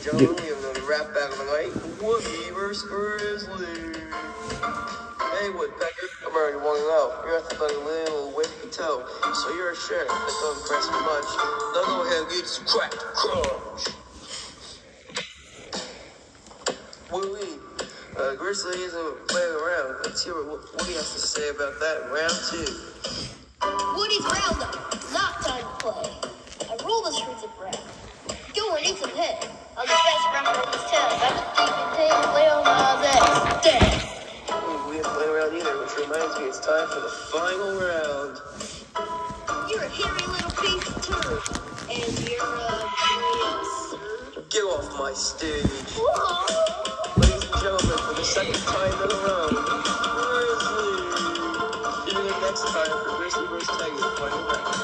and gentlemen, we have another rap. Woody versus Grizzly. Hey, Woodpecker, I'm already warning out. You're nothing but a little wimpy toe, so you're a sheriff. That don't impress me much. Now go ahead and get some crack crunch. Woody, uh, Grizzly isn't playing around. Let's hear what Woody has to say about that round two. Woody's Roundup. Haven't played around either, which reminds me it's time for the final round. You're a hairy little of turd. And you're a great Get off my stage. Whoa. Ladies and gentlemen, for the second time in a row, Grizzly. Tune in next time for Grizzly vs. Tiger final round.